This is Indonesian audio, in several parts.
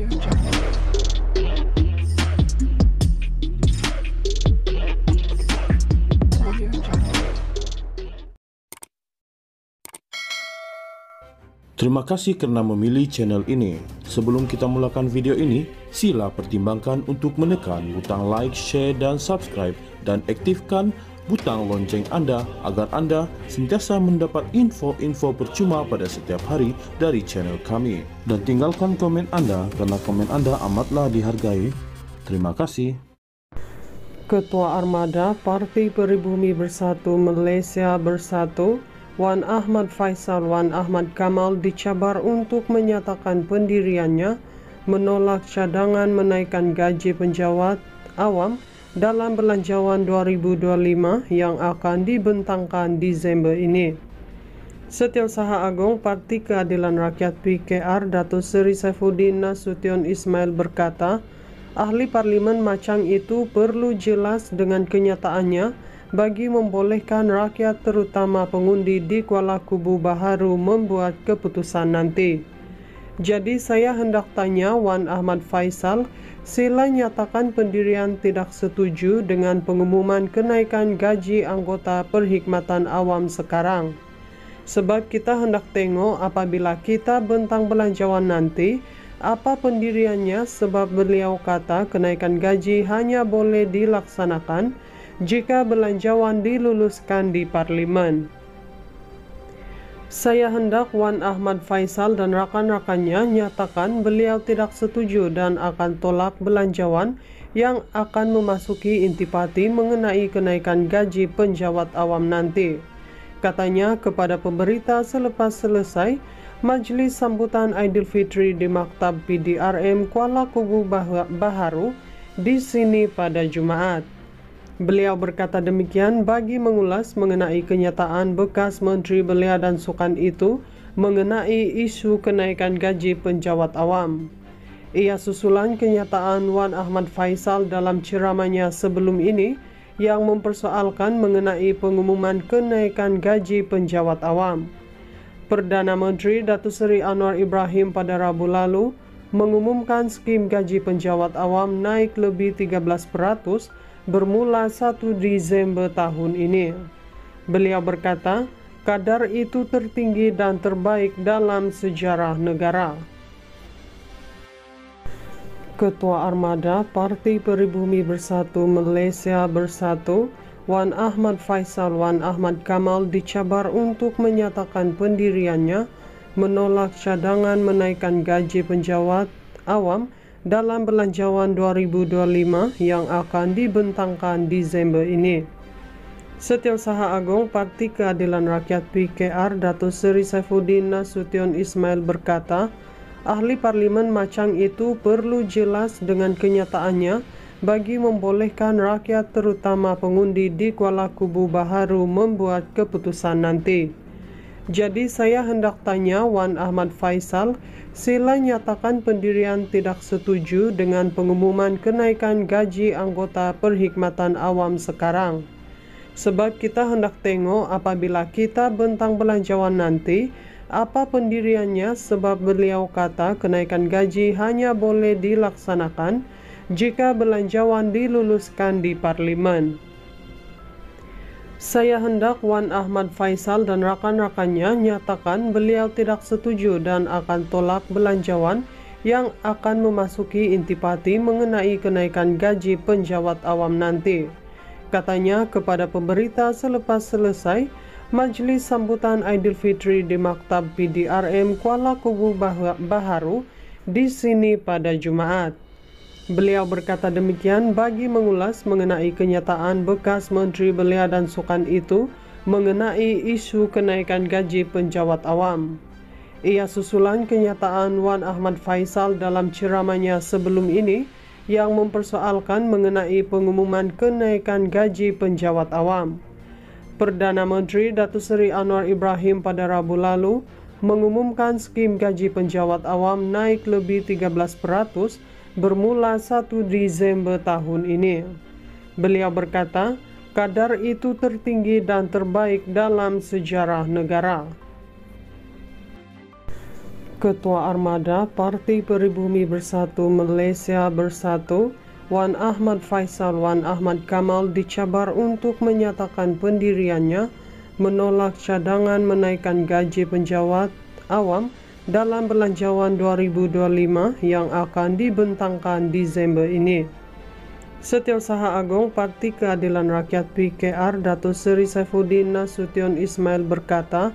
Terima kasih karena memilih channel ini. Sebelum kita mulakan video ini, sila pertimbangkan untuk menekan butang like, share, dan subscribe, dan aktifkan butang lonceng Anda agar Anda sentiasa mendapat info-info percuma pada setiap hari dari channel kami. Dan tinggalkan komen Anda karena komen Anda amatlah dihargai. Terima kasih. Ketua Armada Partai Peribumi Bersatu Malaysia Bersatu Wan Ahmad Faisal Wan Ahmad Kamal dicabar untuk menyatakan pendiriannya menolak cadangan menaikkan gaji penjawat awam dalam belanjawan 2025 yang akan dibentangkan Desember ini. Setiausaha Agung Parti Keadilan Rakyat PKR Datuk Seri Saifuddin Nasution Ismail berkata, ahli parlimen macam itu perlu jelas dengan kenyataannya bagi membolehkan rakyat terutama pengundi di Kuala Kubu Baharu membuat keputusan nanti. Jadi saya hendak tanya Wan Ahmad Faisal, sila nyatakan pendirian tidak setuju dengan pengumuman kenaikan gaji anggota perkhidmatan awam sekarang. Sebab kita hendak tengok apabila kita bentang belanjawan nanti, apa pendiriannya sebab beliau kata kenaikan gaji hanya boleh dilaksanakan jika belanjawan diluluskan di parlimen. Saya hendak Wan Ahmad Faisal dan rakan-rakannya nyatakan beliau tidak setuju dan akan tolak belanjawan yang akan memasuki intipati mengenai kenaikan gaji penjawat awam nanti. Katanya kepada pemberita selepas selesai Majlis Sambutan Aidilfitri di Maktab PDRM Kuala Kubu Baharu di sini pada Jumaat. Beliau berkata demikian bagi mengulas mengenai kenyataan bekas Menteri Belia dan Sukan itu mengenai isu kenaikan gaji penjawat awam. Ia susulan kenyataan Wan Ahmad Faisal dalam ceramahnya sebelum ini yang mempersoalkan mengenai pengumuman kenaikan gaji penjawat awam. Perdana Menteri Datuk Seri Anwar Ibrahim pada Rabu lalu mengumumkan skim gaji penjawat awam naik lebih 13 peratus bermula 1 Desember tahun ini. Beliau berkata, kadar itu tertinggi dan terbaik dalam sejarah negara. Ketua Armada Parti Peribumi Bersatu Malaysia Bersatu Wan Ahmad Faisal Wan Ahmad Kamal dicabar untuk menyatakan pendiriannya menolak cadangan menaikkan gaji penjawat awam dalam belanjawan 2025 yang akan dibentangkan Desember ini. Setiausaha Agung Parti Keadilan Rakyat PKR Datuk Seri Saifuddin Nasution Ismail berkata, ahli parlimen macam itu perlu jelas dengan kenyataannya bagi membolehkan rakyat terutama pengundi di Kuala Kubu Baharu membuat keputusan nanti. Jadi saya hendak tanya Wan Ahmad Faisal, sila nyatakan pendirian tidak setuju dengan pengumuman kenaikan gaji anggota perkhidmatan awam sekarang. Sebab kita hendak tengok apabila kita bentang belanjawan nanti, apa pendiriannya sebab beliau kata kenaikan gaji hanya boleh dilaksanakan jika belanjawan diluluskan di parlimen. Saya hendak Wan Ahmad Faisal dan rakan-rakannya nyatakan beliau tidak setuju dan akan tolak belanjawan yang akan memasuki intipati mengenai kenaikan gaji penjawat awam nanti. Katanya kepada pemberita selepas selesai Majlis Sambutan Aidilfitri di Maktab PDRM Kuala Kubu Baharu di sini pada Jumaat. Beliau berkata demikian bagi mengulas mengenai kenyataan bekas Menteri Belia dan Sukan itu mengenai isu kenaikan gaji penjawat awam. Ia susulan kenyataan Wan Ahmad Faisal dalam ceramahnya sebelum ini yang mempersoalkan mengenai pengumuman kenaikan gaji penjawat awam. Perdana Menteri Datuk Seri Anwar Ibrahim pada Rabu lalu mengumumkan skim gaji penjawat awam naik lebih 13 peratus bermula 1 Desember tahun ini. Beliau berkata, kadar itu tertinggi dan terbaik dalam sejarah negara. Ketua Armada Parti Peribumi Bersatu Malaysia Bersatu Wan Ahmad Faisal Wan Ahmad Kamal dicabar untuk menyatakan pendiriannya menolak cadangan menaikkan gaji penjawat awam dalam belanjawan 2025 yang akan dibentangkan Desember ini. Setiausaha Agung Parti Keadilan Rakyat PKR Datuk Seri Saifuddin Nasution Ismail berkata,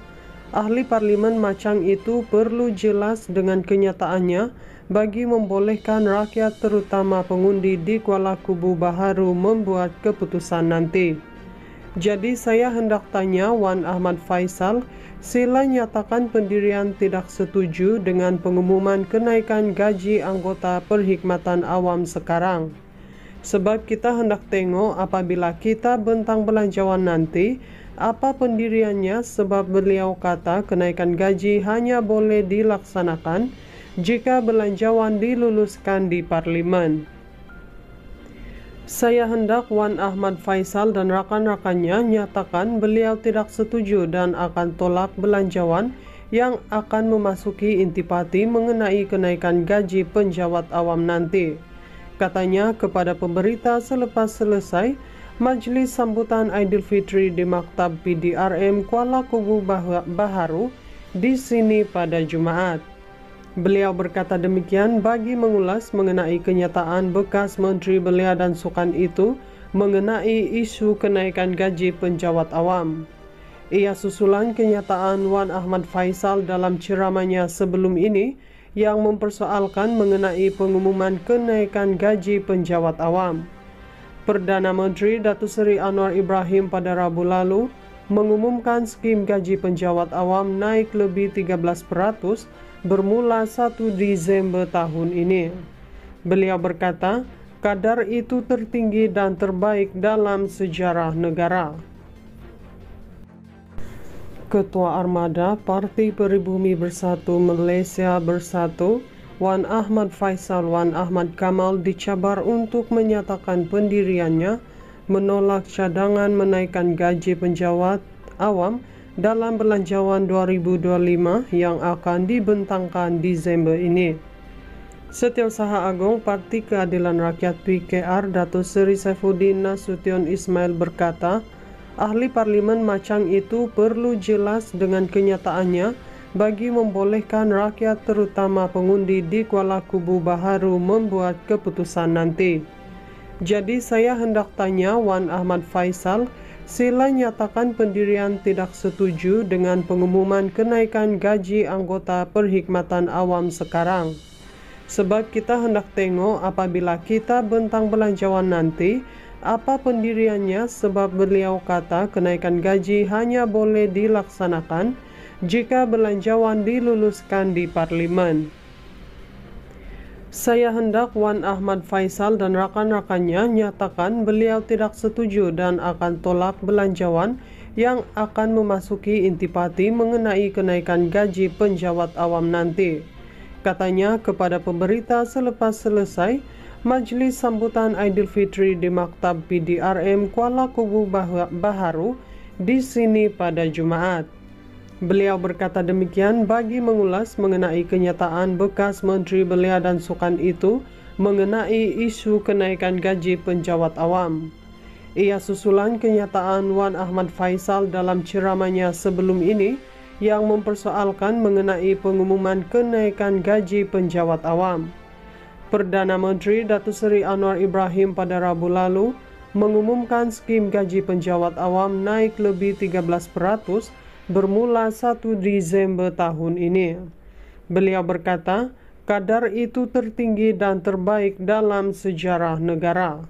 ahli parlimen macam itu perlu jelas dengan kenyataannya bagi membolehkan rakyat terutama pengundi di Kuala Kubu Baharu membuat keputusan nanti. Jadi saya hendak tanya Wan Ahmad Faisal, sila nyatakan pendirian tidak setuju dengan pengumuman kenaikan gaji anggota perkhidmatan awam sekarang. Sebab kita hendak tengok apabila kita bentang belanjawan nanti, apa pendiriannya sebab beliau kata kenaikan gaji hanya boleh dilaksanakan jika belanjawan diluluskan di parlimen. Saya hendak Wan Ahmad Faisal dan rakan-rakannya nyatakan beliau tidak setuju dan akan tolak belanjawan yang akan memasuki intipati mengenai kenaikan gaji penjawat awam nanti. Katanya kepada pemberita selepas selesai Majlis Sambutan Aidilfitri di Maktab PDRM Kuala Kubu Baharu di sini pada Jumaat. Beliau berkata demikian bagi mengulas mengenai kenyataan bekas Menteri Belia dan Sukan itu mengenai isu kenaikan gaji penjawat awam. Ia susulan kenyataan Wan Ahmad Faisal dalam ceramahnya sebelum ini yang mempersoalkan mengenai pengumuman kenaikan gaji penjawat awam. Perdana Menteri Datuk Seri Anwar Ibrahim pada Rabu lalu mengumumkan skim gaji penjawat awam naik lebih 13% bermula 1 Disember tahun ini. Beliau berkata, kadar itu tertinggi dan terbaik dalam sejarah negara. Ketua Armada Parti Peribumi Bersatu Malaysia Bersatu Wan Ahmad Faisal Wan Ahmad Kamal dicabar untuk menyatakan pendiriannya menolak cadangan menaikkan gaji penjawat awam dalam belanjawan 2025 yang akan dibentangkan Desember ini. Setiausaha Agung Parti Keadilan Rakyat PKR Datuk Seri Saifuddin Nasution Ismail berkata, ahli parlimen macam itu perlu jelas dengan kenyataannya bagi membolehkan rakyat terutama pengundi di Kuala Kubu Baharu membuat keputusan nanti. Jadi saya hendak tanya Wan Ahmad Faisal, sila nyatakan pendirian tidak setuju dengan pengumuman kenaikan gaji anggota perkhidmatan awam sekarang. Sebab kita hendak tengok apabila kita bentang belanjawan nanti, apa pendiriannya sebab beliau kata kenaikan gaji hanya boleh dilaksanakan jika belanjawan diluluskan di parlimen. Saya hendak Wan Ahmad Faisal dan rakan-rakannya nyatakan beliau tidak setuju dan akan tolak belanjawan yang akan memasuki intipati mengenai kenaikan gaji penjawat awam nanti. Katanya kepada pemberita selepas selesai Majlis Sambutan Aidilfitri di Maktab PDRM Kuala Kubu Baharu di sini pada Jumaat. Beliau berkata demikian bagi mengulas mengenai kenyataan bekas Menteri Belia dan Sukan itu mengenai isu kenaikan gaji penjawat awam. Ia susulan kenyataan Wan Ahmad Faisal dalam ceramahnya sebelum ini yang mempersoalkan mengenai pengumuman kenaikan gaji penjawat awam. Perdana Menteri Datuk Seri Anwar Ibrahim pada Rabu lalu mengumumkan skim gaji penjawat awam naik lebih 13 peratus bermula 1 Desember tahun ini. Beliau berkata, kadar itu tertinggi dan terbaik dalam sejarah negara.